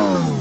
Oh.